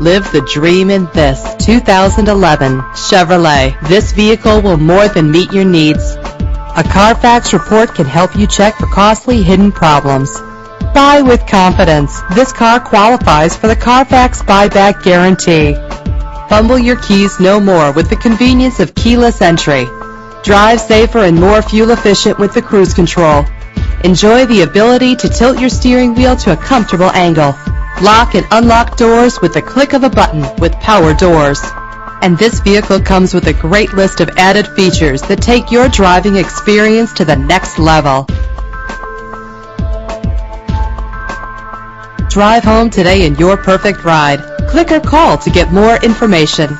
Live the dream in this 2011 Chevrolet. This vehicle will more than meet your needs. A Carfax report can help you check for costly hidden problems. Buy with confidence. This car qualifies for the Carfax buyback guarantee. Fumble your keys no more with the convenience of keyless entry. Drive safer and more fuel efficient with the cruise control. Enjoy the ability to tilt your steering wheel to a comfortable angle. Lock and unlock doors with the click of a button with power doors. And this vehicle comes with a great list of added features that take your driving experience to the next level. Drive home today in your perfect ride. Click or call to get more information.